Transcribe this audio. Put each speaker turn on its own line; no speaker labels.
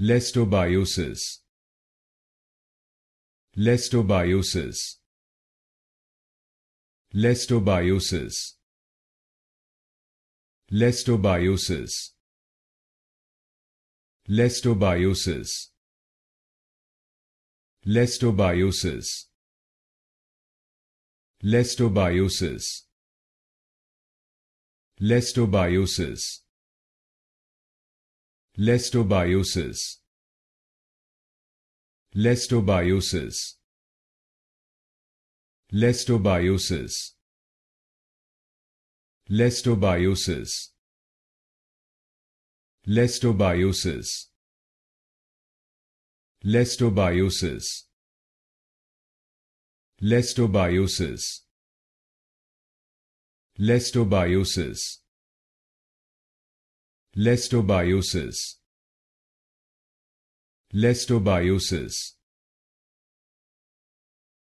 Lestobiosis. Lestobiosis. Lestobiosis. Lestobiosis. Lestobiosis. Lestobiosis. Lestobiosis. Lestobiosis. Lestobiosis. Lestobiosis. Lestobiosis. Lestobiosis. Lestobiosis. Lestobiosis. Lestobiosis. Lestobiosis. Lestobiosis. Lestobiosis.